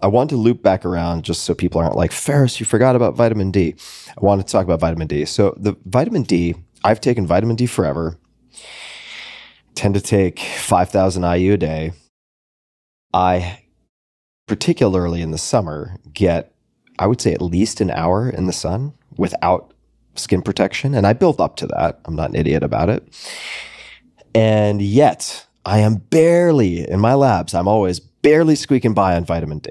I want to loop back around just so people aren't like, Ferriss, you forgot about vitamin D. I want to talk about vitamin D. So, the vitamin D, I've taken vitamin D forever, tend to take 5,000 IU a day. I, particularly in the summer, get, I would say, at least an hour in the sun without skin protection. And I built up to that. I'm not an idiot about it. And yet, I am barely in my labs, I'm always barely squeaking by on vitamin D.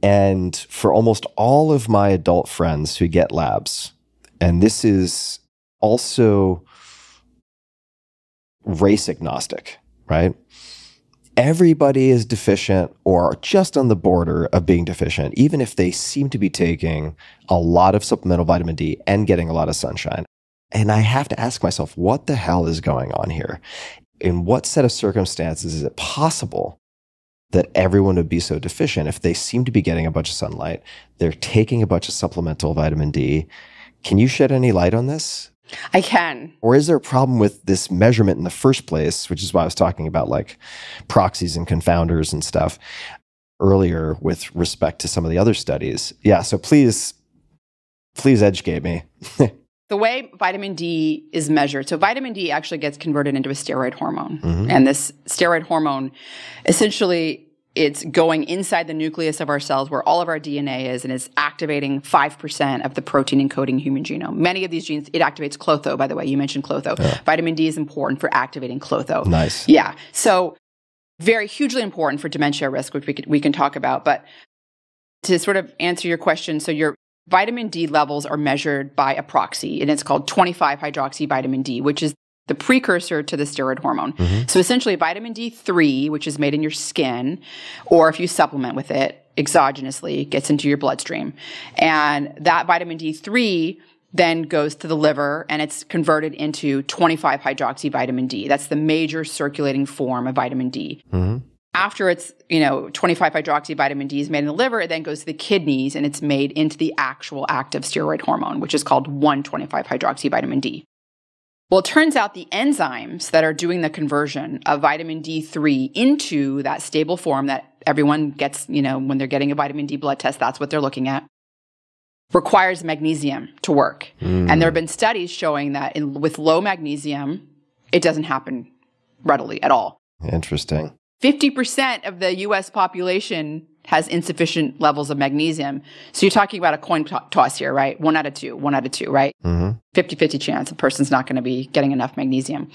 And for almost all of my adult friends who get labs, and this is also race agnostic, right? Everybody is deficient or just on the border of being deficient, even if they seem to be taking a lot of supplemental vitamin D and getting a lot of sunshine. And I have to ask myself, what the hell is going on here? In what set of circumstances is it possible that everyone would be so deficient if they seem to be getting a bunch of sunlight? They're taking a bunch of supplemental vitamin D. Can you shed any light on this? I can. Or is there a problem with this measurement in the first place, which is why I was talking about like proxies and confounders and stuff earlier with respect to some of the other studies? Yeah, so please, please educate me. the way vitamin D is measured, so vitamin D actually gets converted into a steroid hormone. Mm-hmm. And this steroid hormone essentially it's going inside the nucleus of our cells where all of our DNA is and it's activating 5% of the protein encoding human genome. Many of these genes, it activates Klotho, by the way. You mentioned Klotho. Yeah. Vitamin D is important for activating Klotho. Nice. Yeah. So, very hugely important for dementia risk, which we, could, we can talk about. But to sort of answer your question, so your vitamin D levels are measured by a proxy, and it's called 25 hydroxy vitamin D, which is the precursor to the steroid hormone. Mm-hmm. So essentially, vitamin D3, which is made in your skin, or if you supplement with it exogenously, gets into your bloodstream. And that vitamin D3 then goes to the liver and it's converted into 25 hydroxy vitamin D. That's the major circulating form of vitamin D. Mm-hmm. After it's, you know, 25 hydroxy vitamin D is made in the liver, it then goes to the kidneys and it's made into the actual active steroid hormone, which is called 125 hydroxy vitamin D. Well, it turns out the enzymes that are doing the conversion of vitamin D3 into that stable form that everyone gets, you know, when they're getting a vitamin D blood test, that's what they're looking at, requires magnesium to work. Mm. And there have been studies showing that in, with low magnesium, it doesn't happen readily at all. Interesting. 50% of the US population has insufficient levels of magnesium. So you're talking about a coin toss here, right? One out of two, one out of two, right? Mm-hmm. 50 50 chance a person's not going to be getting enough magnesium.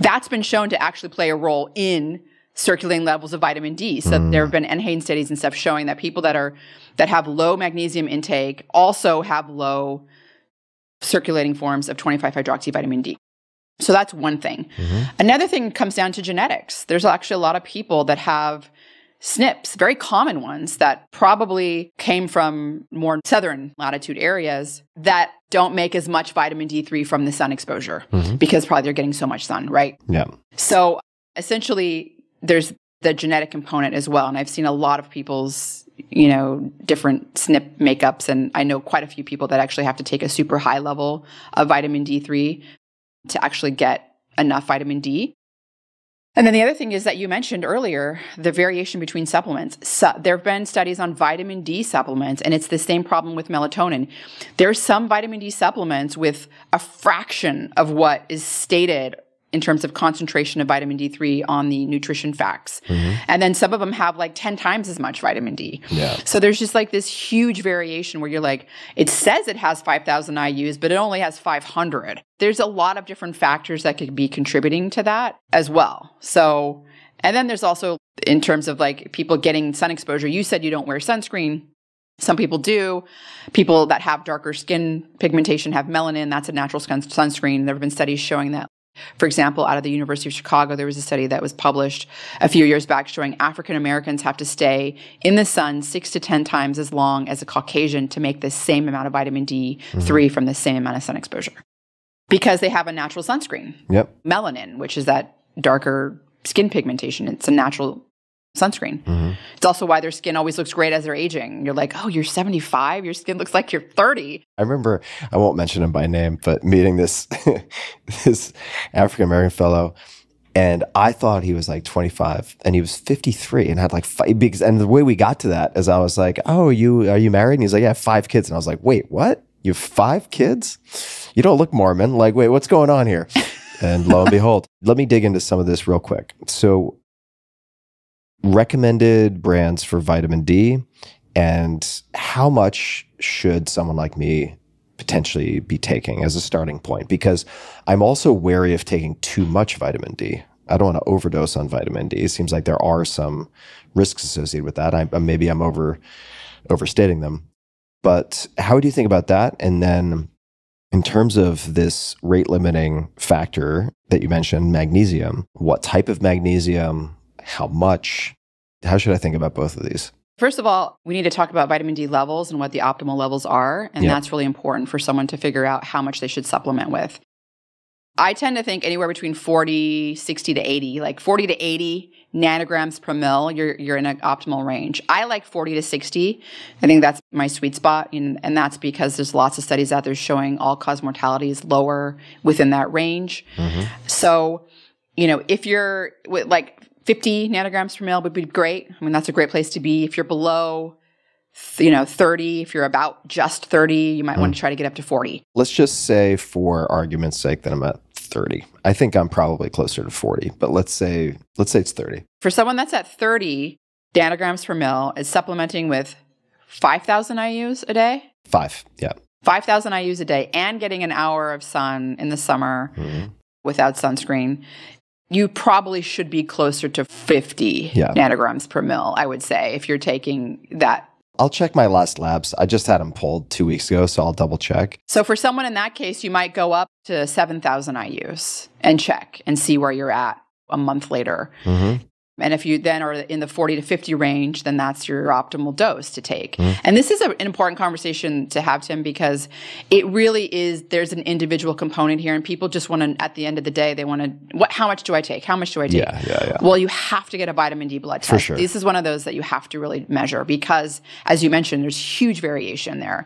That's been shown to actually play a role in circulating levels of vitamin D. So mm. there have been NHANES studies and stuff showing that people that are that have low magnesium intake also have low circulating forms of 25 hydroxy vitamin D. So that's one thing. Mm-hmm. Another thing comes down to genetics. There's actually a lot of people that have SNPs, very common ones that probably came from more southern latitude areas that don't make as much vitamin D3 from the sun exposure mm-hmm. because probably they're getting so much sun, right? Yeah. So essentially, there's the genetic component as well. And I've seen a lot of people's, you know, different SNP makeups. And I know quite a few people that actually have to take a super high level of vitamin D3 to actually get enough vitamin D. And then the other thing is that you mentioned earlier the variation between supplements. So, there have been studies on vitamin D supplements, and it's the same problem with melatonin. There's some vitamin D supplements with a fraction of what is stated in terms of concentration of vitamin D3 on the nutrition facts. Mm-hmm. And then some of them have like 10 times as much vitamin D. Yeah. So there's just like this huge variation where you're like, it says it has 5,000 IUs, but it only has 500. There's a lot of different factors that could be contributing to that as well. So, and then there's also in terms of like people getting sun exposure, you said you don't wear sunscreen. Some people do. People that have darker skin pigmentation have melanin. That's a natural sunscreen. There have been studies showing that for example, out of the University of Chicago, there was a study that was published a few years back showing African Americans have to stay in the sun six to 10 times as long as a Caucasian to make the same amount of vitamin D3 mm-hmm. from the same amount of sun exposure because they have a natural sunscreen. Yep. Melanin, which is that darker skin pigmentation. It's a natural sunscreen. Mm-hmm. It's also why their skin always looks great as they're aging. You're like, oh, you're 75. Your skin looks like you're 30. I remember, I won't mention him by name, but meeting this this African American fellow, And I thought he was like 25 and he was 53 and had like five because and the way we got to that is I was like, "Oh, you are you married?" And he's like, "Yeah, five kids." And I was like, "Wait, what? You have five kids? You don't look Mormon. Like, wait, what's going on here?" and lo and behold, let me dig into some of this real quick. So, recommended brands for vitamin D and how much should someone like me potentially be taking as a starting point because I'm also wary of taking too much vitamin D. I don't want to overdose on vitamin D. It seems like there are some risks associated with that. I, uh, maybe I'm over overstating them. But how do you think about that? And then in terms of this rate limiting factor that you mentioned, magnesium, what type of magnesium, how much, how should I think about both of these? First of all, we need to talk about vitamin D levels and what the optimal levels are. And yep. that's really important for someone to figure out how much they should supplement with. I tend to think anywhere between 40, 60 to 80, like 40 to 80 nanograms per mil, you're, you're in an optimal range. I like 40 to 60. I think that's my sweet spot. And, and that's because there's lots of studies out there showing all cause mortality is lower within that range. Mm-hmm. So, you know, if you're like 50 nanograms per mil would be great. I mean, that's a great place to be. If you're below, you know, 30, if you're about just 30, you might mm. want to try to get up to 40. Let's just say, for argument's sake, that I'm at 30. I think I'm probably closer to 40, but let's say let's say it's 30. For someone that's at 30 nanograms per mil, is supplementing with 5,000 IUs a day. Five, yeah. 5,000 IUs a day and getting an hour of sun in the summer mm-hmm. without sunscreen you probably should be closer to 50 yeah. nanograms per mil, I would say, if you're taking that. I'll check my last labs. I just had them pulled two weeks ago, so I'll double check. So, for someone in that case, you might go up to 7,000 IUs and check and see where you're at a month later. Mm-hmm. And if you then are in the 40 to 50 range, then that's your optimal dose to take. Mm. And this is a, an important conversation to have, Tim, because it really is, there's an individual component here. And people just want to, at the end of the day, they want to, what, how much do I take? How much do I take? Yeah, yeah, yeah. Well, you have to get a vitamin D blood test. For sure. This is one of those that you have to really measure because, as you mentioned, there's huge variation there.